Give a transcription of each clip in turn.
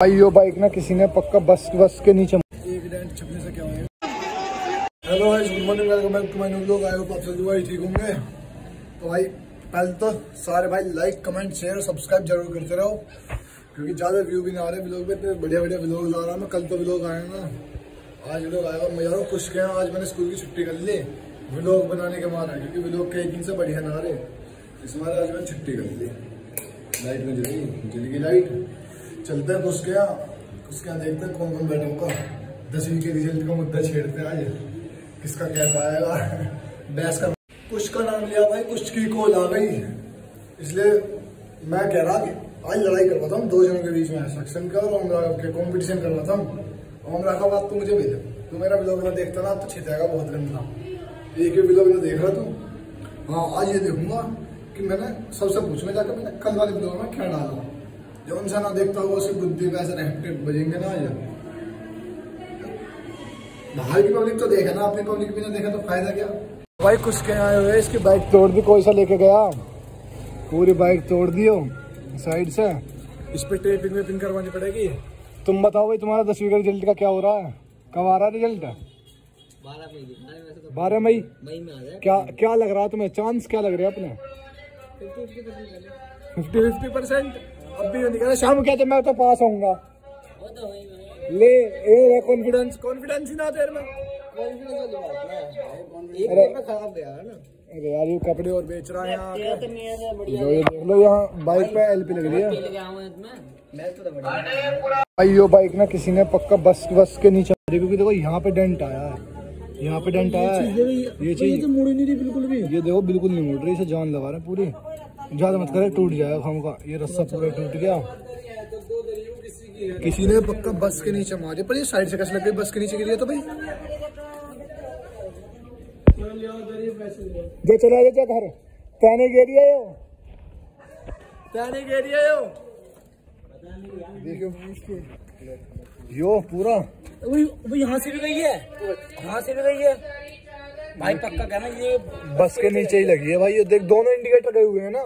भाई, यो बाइक ना किसी ने पक्का बस बस के नीचे एक hello morning welcome back to my new blog I hope आप सभी भाई ठीक होंगे। तो भाई, पहले तो सारे भाई लाइक कमेंट शेयर सब्सक्राइब ज़रूर करते रहो। क्योंकि ज़्यादा व्यू भी नहीं आ रहे ब्लॉग में इतने बढ़िया बढ़िया ब्लॉग ला रहा मैं कल तो ब्लॉग आया ना। आज ब्लॉग आएगा मैं ज़्यादा खुश गया आज मैंने स्कूल की छुट्टी कर ली। ब्लॉग बनाने के मारा क्योंकि ब्लॉग कई दिन से बढ़िया ना रहे। इस बार आज मैंने छुट्टी कर ली। लाइट में जली जल गई लाइट चलते हैं कुछ क्या कुछ क्या देखते हैं कौन कौन बैठा होगा दसवीं के रिज़ल्ट का मुद्दा छेड़ते हैं आज। किसका कैसा आएगा? बहस का कुछ का नाम लिया भाई, कुछ की कॉल आ गई। इसलिए मैं कह रहा कि आज लड़ाई करवाता हूँ दो जनों के बीच में सक्शन का और ओमरा के कंपटीशन करवाता हूँ ओमरा का बात तू मुझे भेज। तू मेरा ब्लॉग में देखता ना तो छिटेगा बहुत गंदा एक ही ब्लॉग में देख रहा तू। हाँ आज ये देखूँगा कि मैंने सबसे पूछूँगा जाकर मैंने कल वाले ब्लॉग में क्या डाला। जो इंसान ना देखता हुआ उसकी बुद्धि का ऐसा रेक्टेड बजेंगे ना आज बाहर की पब्लिक तो देखे ना अपनी पब्लिक भी ना देखे तो फ़ायदा क्या? भाई कुछ के आए हुए इसकी बाइक तोड़ दी कोई सा लेके गया? पूरी बाइक तोड़ दियो साइड से? इस पे टेपिंग वेपिंग करवानी पड़ेगी। तुम बताओ भाई तुम्हारा दसवीं का रिज़ल्ट का क्या हो रहा है? कब आ रहा है रिज़ल्ट बारह मई क्या क्या लग रहा है तुम्हें? चांस क्या लग रहा है अपने? फिफ्टी फिफ्टी परसेंट अब भी नहीं शाम क्या मैं तो पास आऊँगा। ले ए कॉन्फिडेंस कॉन्फिडेंस ही ना तेरे में। अरे। यार ये कपड़े और बेच रहा है यहाँ जो ये देख लो यहाँ बाइक पे एलपी लग रही है। भाई यो बाइक ना किसी ने पक्का बस बस के नीचे क्योंकि देखो यहाँ पे डेंट आया है। यहाँ पे डेंट आया है। ये चीज़ मुड़ी नहीं रही बिल्कुल भी। ये देखो बिल्कुल नहीं मुड़ रही इसे जान लगा रहे पूरी। ज़्यादा मत करे, टूट जाएगा हम का ये रस्सा पूरा टूट गया। किसी ने पक्का बस के नीचे मारे पर ये साइड से कैसे लग गई बस के नीचे गिरी तो भाई। जो चला गया घर। गिरी है? यो गिरी है? यो देखो यो, पूरा। वो यहाँ से भी गई है? यहाँ से भी गई है? भाई पक्का कहना ये बस के नीचे ही लगी है भाई ये देख दोनों इंडिकेटर गए हुए हैं ना।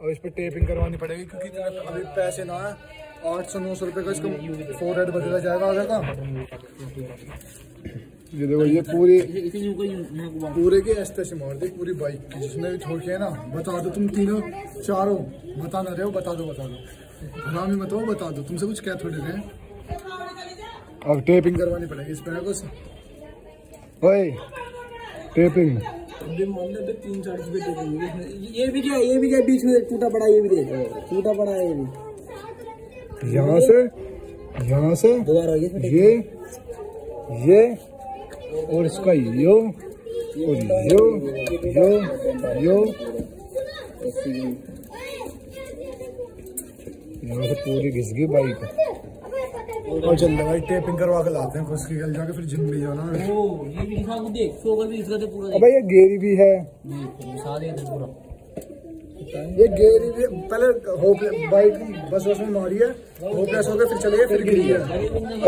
और इस पे टेपिंग करवानी पड़ेगी क्योंकि अभी पैसे ना है आठ सौ नौ सौ रुपये का इसका फोर हेड बदला जाएगा आगे का। ये देखो ये पूरी पूरे के ऐसे से मार दी पूरी बाइक की जिसने भी छोड़ है ना बता दो तुम तीनों चारों बता ना रहे हो बता दो बता दो। नाम ही मत हो बता दो तुमसे कुछ क्या थोड़े रहे अब टेपिंग करवानी पड़ेगी इस पे कुछ। ओए टेपिंग तीन चार ये भी क्या ये भी क्या बीच में टूटा पड़ा ये भी देख टूटा पड़ा है ये भी। यहाँ से यहाँ से दोबारा ये ये और इसका यो और यो यो यो। यहाँ से पूरी घिस गई बाइक। और चल भाई टेपिंग करवा के लाते हैं खुश की कल जाके फिर जिम भी जाना है ओ ये भी दिखा देख सोगर भी इसका तो पूरा अबे ये गेरी भी है सारे है पूरा ये गेरी भी पहले होप बाइक बस बस में मारी है होपलेस हो गया फिर चले फिर गिरी है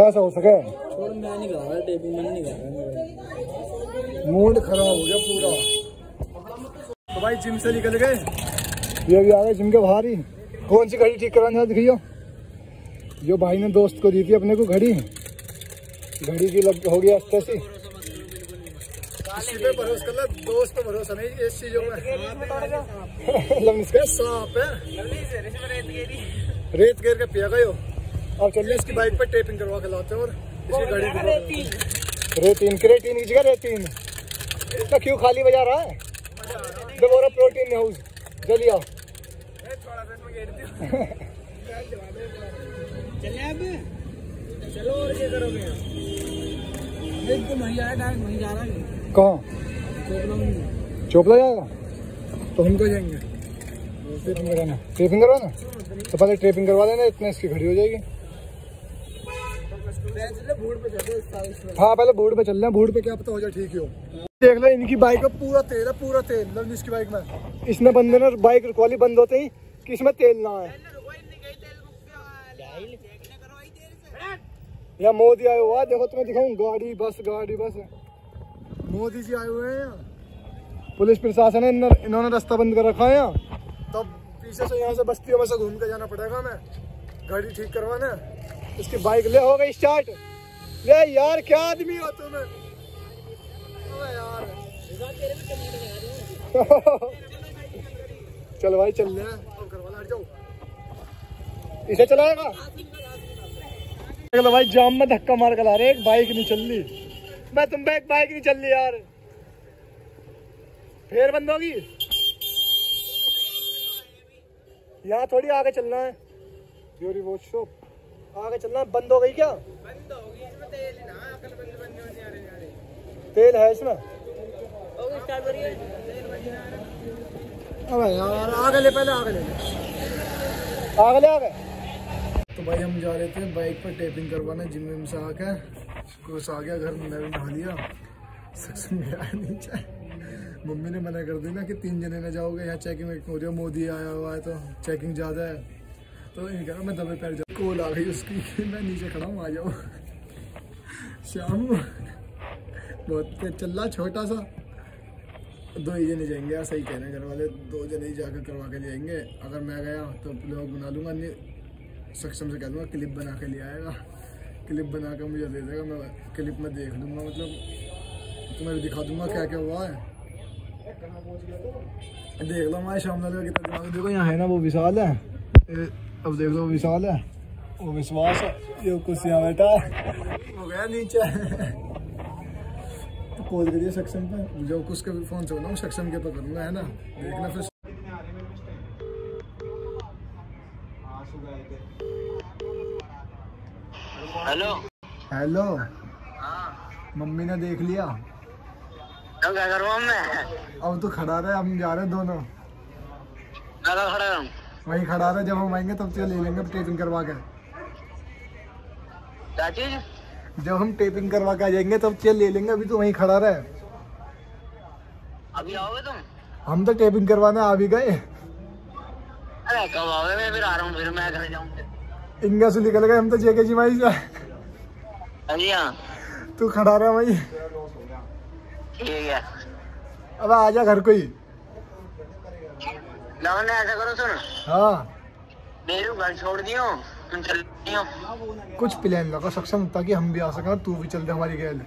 ऐसा हो सके और मैं नहीं कर रहा टेपिंग मैंने नहीं कर रहा मूड खराब हो गया पूरा तो भाई जिम से निकल गए ये भी आ गए जिम के बाहर ही कौन सी घड़ी ठीक कराने दिखाइयो जो भाई ने दोस्त को दी थी अपने को घड़ी घड़ी की लग हो गई अस्ते सी। किसी पे भरोसा कर दोस्त पे भरोसा नहीं इस चीज़ों में सांप है। रेत घेर के पिया गए हो। अब चलिए। इसकी बाइक पे टेपिंग करवा के लाते हैं और इसकी गाड़ी रेतीन क्रेटीन की जगह रेतीन। इसका क्यों खाली बजा रहा है? दोबारा प्रोटीन हाउस जल्दी आओ चले अब चलो और क्या करोगे तो वहीं जा रहा है। कहाँ चोपला जाएगा? तो हम तो जाएँगे? कराना। टेपिंग करवाना तो पहले टेपिंग करवा लेना इतने इसकी खड़ी हो जाएगी। हाँ पहले बोर्ड पे चल रहे हैं बोर्ड पे क्या पता हो जाए ठीक ही हो। देख लो इनकी बाइक में पूरा तेल है पूरा तेल। लवनीश की बाइक में। इसमें बंदे ने बाइक रुकवाली बंद होते ही कि इसमें तेल ना है यहाँ मोदी आए हुआ देखो तुम्हें दिखाऊँ, गाड़ी, बस गाड़ी, बस। मोदी जी आए हुए हैं पुलिस प्रशासन है, इन्होंने रास्ता बंद कर रखा है यहाँ। तब पीछे से यहाँ से बस्तियों में से घूम के जाना पड़ेगा हमें। गाड़ी ठीक करवाना इसकी बाइक ले हो गई, स्टार्ट। ले यार, क्या आदमी हो तुम? अबे चल भाई, चल अब करवा इसे चलाएगा? चलो भाई जाम में धक्का मार कर ला रहे एक बाइक नहीं चल रही। मैं तुम पे एक बाइक नहीं चल रही यार। फिर बंद होगी। यहाँ थोड़ी आगे चलना है। योरी वो शॉप आगे चलना है बंद हो गई क्या? बंद होगी इसमें तेल ना अकल बंद बंद होने आ रही रही तेल है इसमें? ओ स्टार्ट करिए तेल बंद आ रहा अबे यार आगे ले पहले आगे ले। आगे ले आगे। भाई हम जा रहे थे बाइक पर टेपिंग करवाने जिम विम से आके कुछ आ गया घर में मैं भी नहा लिया। है नीचे मम्मी ने मना कर दी ना कि तीन जने न जाओगे, यहाँ चेकिंग हो रही है, मोदी आया हुआ है तो चेकिंग ज़्यादा है। तो ये रहा मैं दबे पैर जाऊँ कॉल आ गई उसकी, मैं नीचे खड़ा हूँ, आ जाओ। शाम बहुत चल रहा छोटा सा। दो ही जने जाएँगे, यार सही कह रहे हैं घर वाले दो जने ही जाकर करवा के जाएँगे। अगर मैं गया तो लोग बना लूँगा, नहीं सक्षम से कह दूँगा क्लिप बना के ले आएगा। क्लिप बना के मुझे दे देगा, मैं क्लिप में देख लूँगा मतलब तुम्हें भी दिखा दूँगा क्या क्या हुआ है। देख लो हमारे शाम कितना दिमाग देखो यहाँ है ना वो विशाल है। अब देख लो विशाल है। वो विश्वास है, ये कुछ यहाँ बैठा है। गया नीचे। तो कॉल करिए सेक्शन पे। जो कुछ के फ़ोन से बनाऊँ सेक्शन के पे करूँगा, है ना? देखना फिर। हेलो। हेलो। हाँ। मम्मी ने देख लिया। तो क्या करूँ मैं? अब तो खड़ा रहे हम जा रहे दोनों। मैं तो खड़ा वहीं खड़ा रहे जब हम आएँगे तब तो ले लेंगे टेपिंग करवा के। जब हम टेपिंग करवा के आ जाएँगे तब चल ले लेंगे अभी तो वहीं खड़ा रहे। अभी आओगे तुम? हम तो टेपिंग करवाने आ भी गए। अरे कब आओगे? मैं फिर आ रहा हूँ फिर मैं घर जाऊँ इंगा से निकल गए हम तो जेके जी माई से हाँ। तू खड़ा रहा है। अब आ जा घर को ही ऐसा करो सुन। हाँ। मेरू घर छोड़ दियो तुम चल दियो। कुछ प्लान लगा सक्षम ताकि हम भी आ सकें तू भी चल दे हमारी गैल।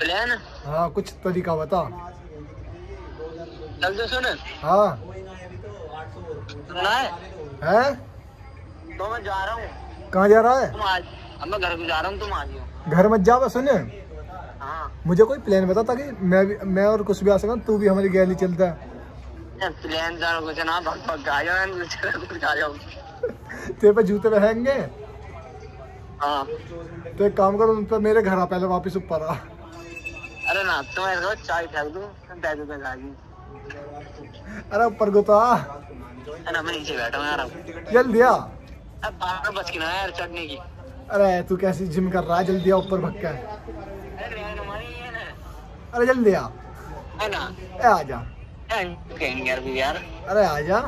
प्लान हाँ कुछ तरीका बता। चल तो सुन। हाँ। है? है? तो मैं जा रहा हूँ। कहाँ जा रहा है? तुम आज अब मैं घर को जा रहा हूँ तुम आ जियो घर मत जा बस सुन। हाँ। मुझे कोई प्लान बता ताकि मैं भी मैं और कुछ भी आ सकूँ तू भी हमारी गैल चलता। है प्लान कुछ ना भग भग आ जाओ जाओ। तेरे पे जूते रहेंगे हाँ। तो एक काम करो उन पे मेरे घर आ पहले वापस ऊपर आ। अरे ना ऐसा करो चाय फेंक दो दो दे अरे ऊपर को तो आ। अरे मैं नीचे बैठा हूँ यार। जल्दी आ। अरे, तू कैसी जिम कर रहा है? जल्दी आ ऊपर भग के। अरे, जल्दी आ। ना आ जा। अरे, आ जा।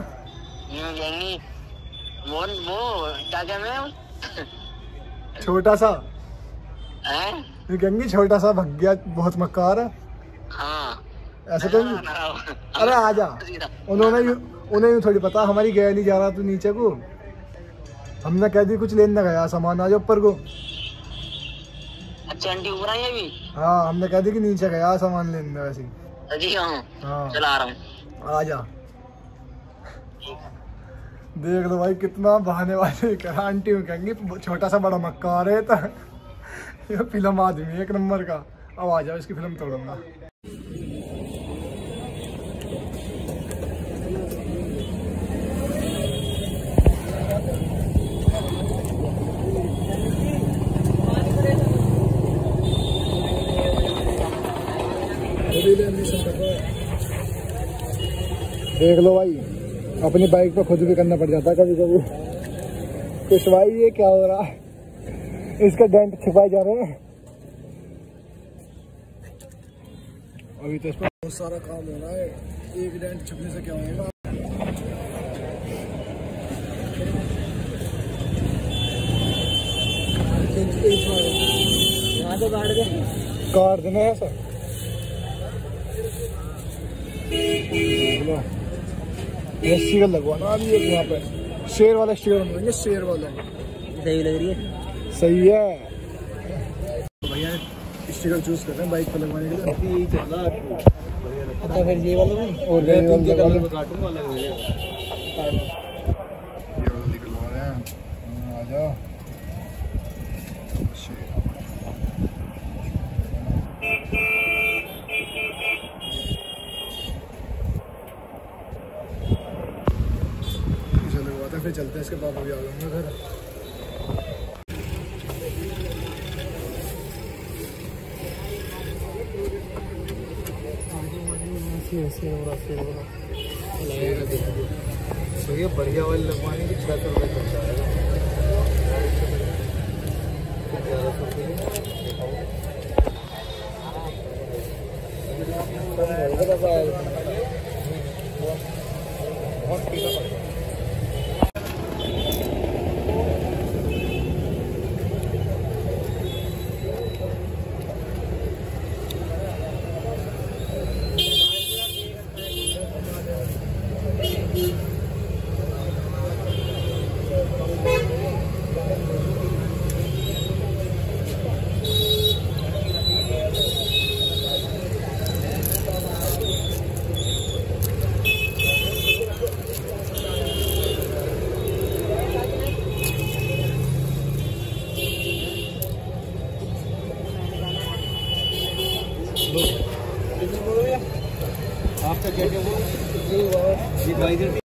छोटा सा। ये कहेंगी छोटा सा भग गया, बहुत मक्कार है। ऐसे तो अरे, आ जा। उन्होंने उन्हें थोड़ी पता, हमारी गया नहीं जा रहा तू नीचे को। हमने कह दी कुछ लेने गया सामान आ जा ऊपर को। अच्छा आंटी ऊपर आई अभी? हाँ हमने कह दी कि नीचे गया सामान लेने वैसे जी हाँ हाँ। चला रहा हूँ। आ जा। देख लो भाई कितना बहाने वाले कर आंटी में कहेंगे छोटा सा बड़ा मक्का आ रहे था ये फ़िल्म आदमी एक नंबर का। अब आ जाओ इसकी फ़िल्म तोड़ूँगा। देख लो भाई। अपनी बाइक पर खुद भी करना पड़ जाता है कभी कभी कुछ भाई ये क्या हो रहा है? इसका डेंट छिपाए जा रहे हैं। अभी तो इस पर बहुत सारा काम हो रहा है। एक डेंट छिपने से क्या होगा? तो काट देना है सर रस्सी का लगवाना। अभी एक यहाँ पे। शेर वाला स्टिकर बनवाएँगे शेर वाला। सही लग रही है। सही है। भैया स्टिकर चूज़ कर रहे हैं बाइक पर लगवाने के लिए। यही चल रहा है अच्छा फिर ये वाला नहीं और ये वाला कलर। में काटूँगा अलग ये वाला निकलवा रहे हैं। हाँ, आ जाओ। हैं फिर चलते हैं, इसके पापा भी आ जाएँगे घर। तो ये बढ़िया वाली लगवाने की छः सौ रुपये खर्चा आएगा। ग्यारह सौ रुपये आपका क्या क्या वाइजर